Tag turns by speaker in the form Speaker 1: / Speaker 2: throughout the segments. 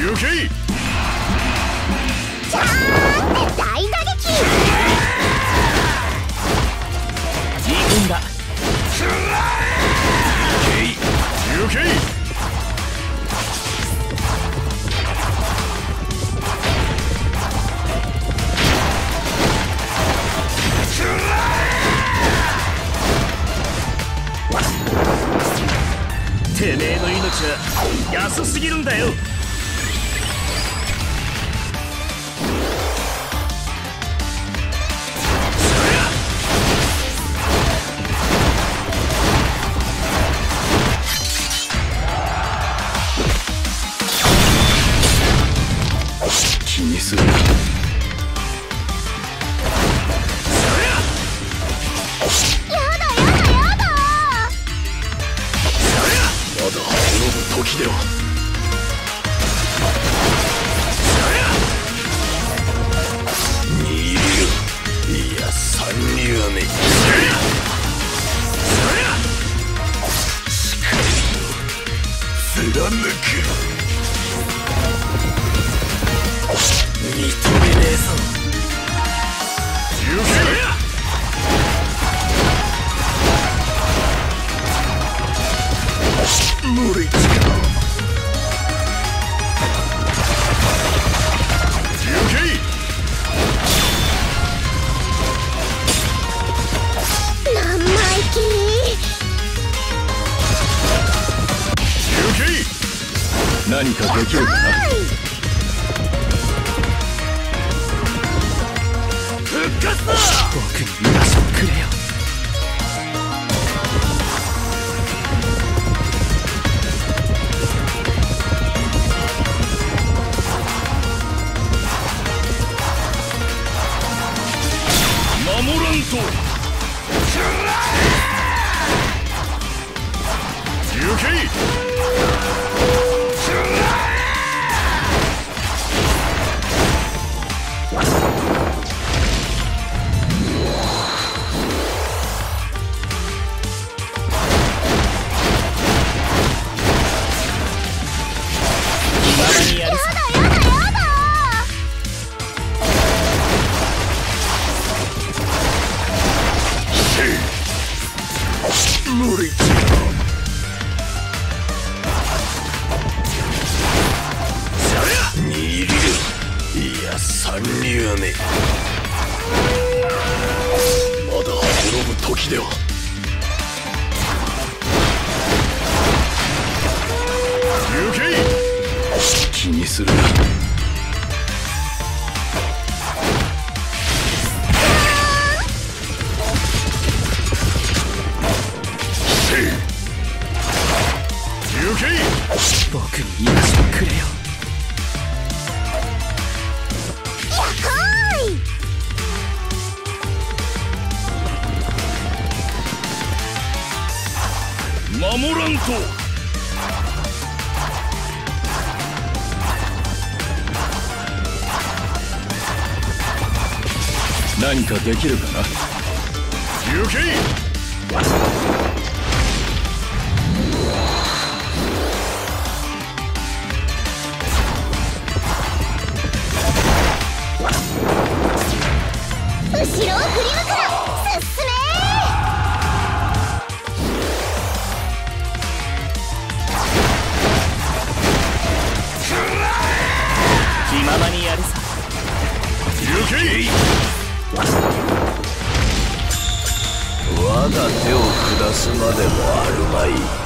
Speaker 1: 行け。い
Speaker 2: じゃーんって大打撃
Speaker 3: いいんだ。
Speaker 1: 行け。い
Speaker 3: てめえの命は安すぎるんだよ
Speaker 1: 何かできるかな復活だ
Speaker 3: 僕に居場所をくれよ
Speaker 1: 守らん。と行け。三流はねまだ滅ぶ時では。行け！気にするな。
Speaker 3: 僕に居場所をくれよ。
Speaker 1: 何かできるかな？行け。い
Speaker 2: 後ろを振り向く。な
Speaker 3: にやるさ。
Speaker 1: 行け我が手を下すまでもあるまい。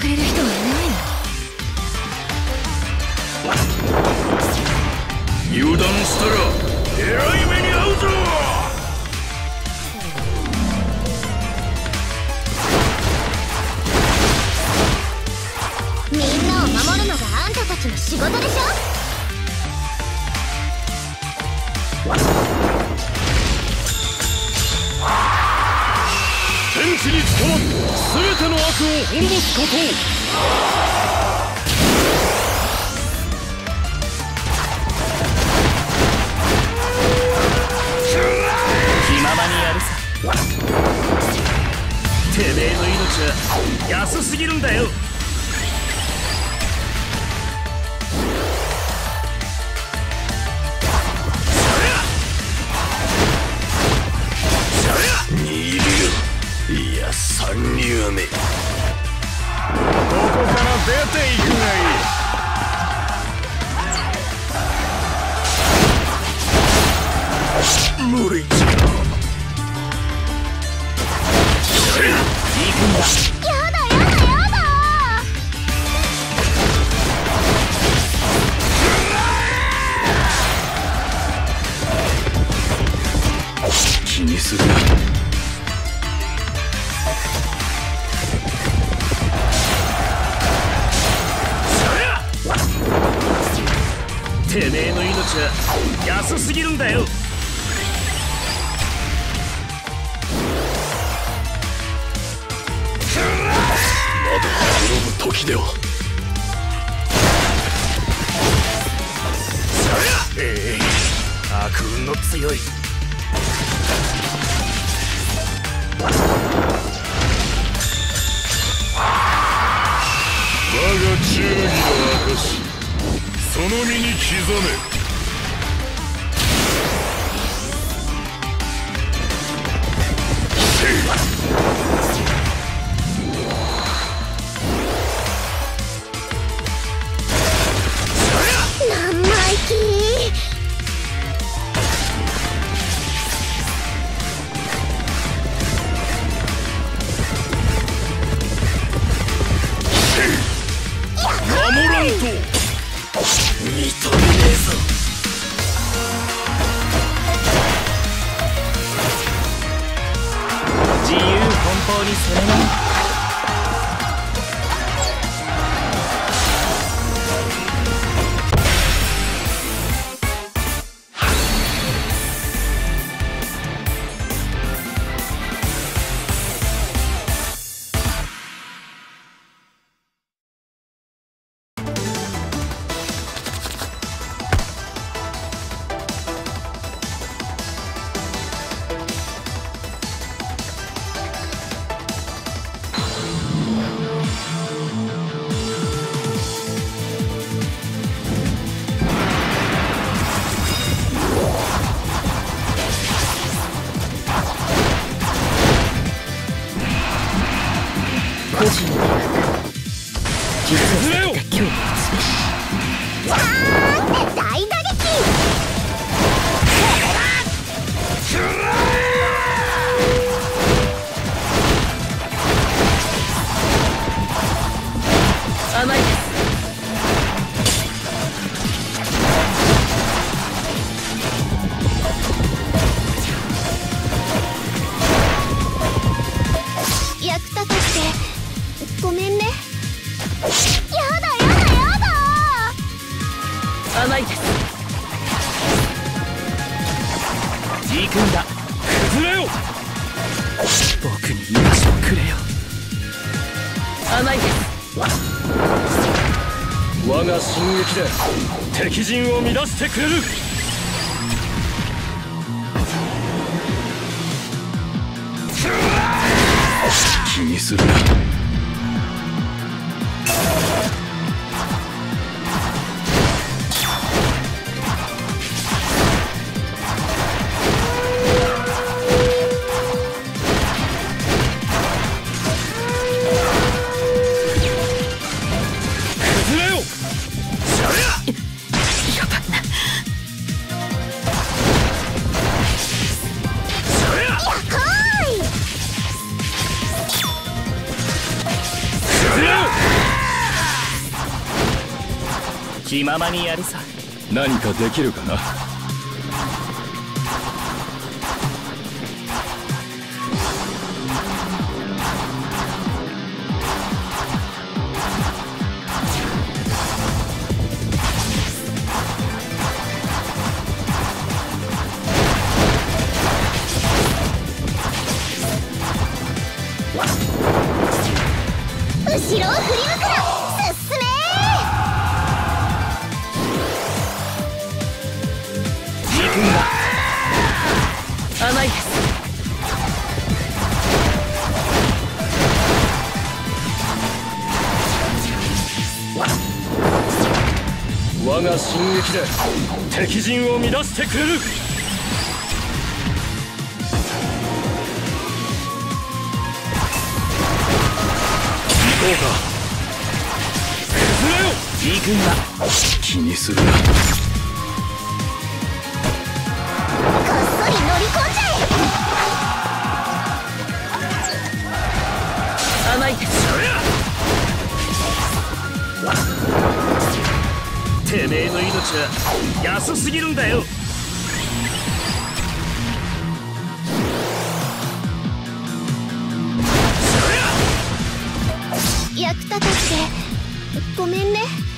Speaker 3: くれ
Speaker 1: る
Speaker 2: 人はいない
Speaker 3: 天地に伝わる全ての悪を滅ぼすこと。気ままにやるさ。てめえの命は安すぎるんだよ。
Speaker 1: 三流目。
Speaker 3: ここから出ていくがいい
Speaker 1: 無理。じゃ
Speaker 2: やだやだやだ。
Speaker 1: 気にするな。
Speaker 3: てめえの命は安すぎるんだよ。
Speaker 1: まだ滅ぶ時では。
Speaker 3: ええ悪運の強い。
Speaker 1: 我が忠義の証その身に刻め
Speaker 4: 甘いです。
Speaker 5: 我が進撃で敵陣を乱してくれる。
Speaker 4: 気にするな。
Speaker 3: 気ままにやるさ。
Speaker 4: 何かできるかな？
Speaker 5: 撃で敵陣を乱してくれる。行こうか。崩れよ。
Speaker 3: 行くんだ
Speaker 4: 気にするな。
Speaker 5: てめえの命は安すぎるんだよ。
Speaker 2: 役立たずでごめんね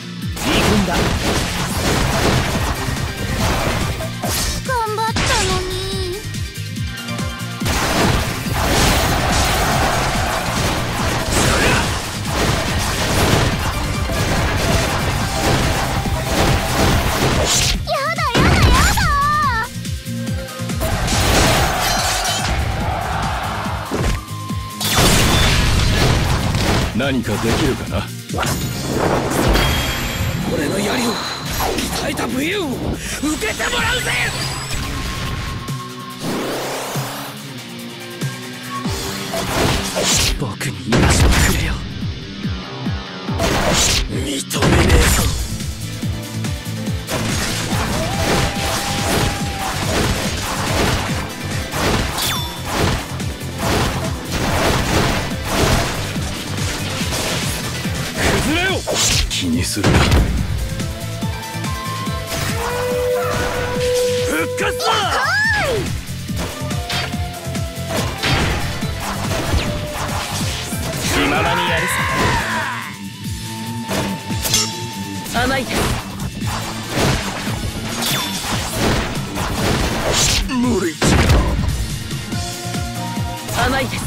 Speaker 4: 何かできるかな？
Speaker 5: 俺の槍を鍛えた武勇を受けてもらうぜ！僕に命をくれよ。認めねえぞ
Speaker 4: 気にする。な
Speaker 5: 復活だ！
Speaker 3: 気ままにやるさ。甘い
Speaker 4: 無理。
Speaker 3: 甘いです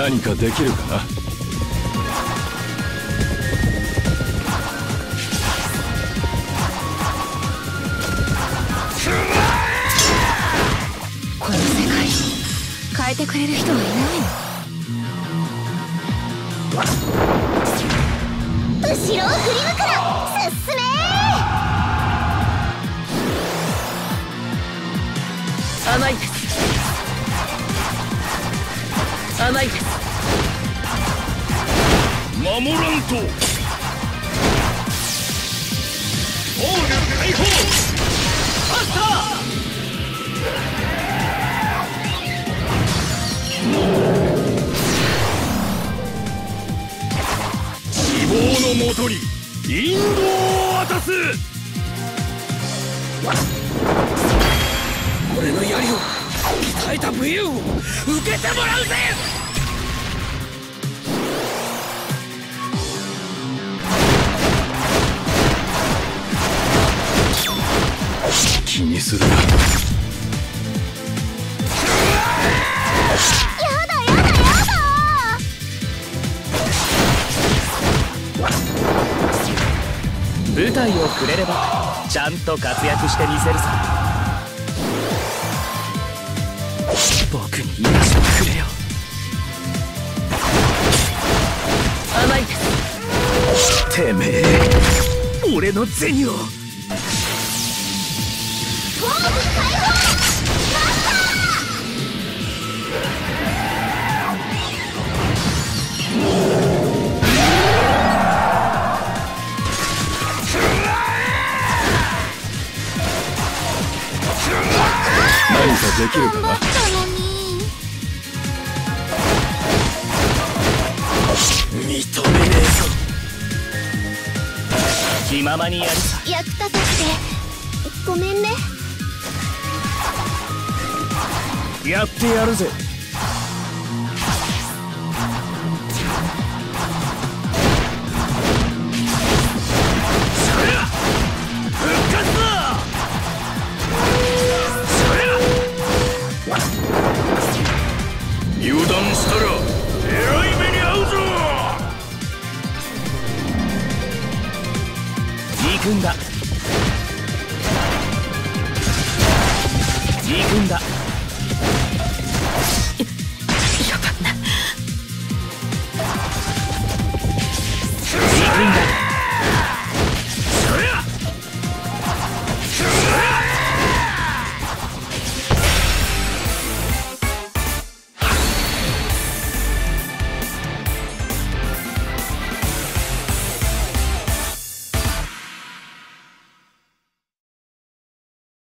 Speaker 4: 何かできるかな？
Speaker 2: この世界変えてくれる人はいない。の後ろを振り向くな進め
Speaker 3: 甘いです。甘いです。
Speaker 5: 守らんと。防御解放スタ希望のもとに引導を渡す。俺の槍をえた武勇を受けてもらうぜ！
Speaker 1: 気にするな。
Speaker 3: 舞台をくれればちゃんと活躍してみせるさ。てめえ。俺の銭を。
Speaker 1: 何かできるかな？認めねえぞ
Speaker 3: 気ままにやるさ。
Speaker 2: 役立たずでごめんね。
Speaker 3: やってやるぜ。そりゃ復活だ。そりゃ
Speaker 1: 油断したら
Speaker 3: 行だ。くんだ。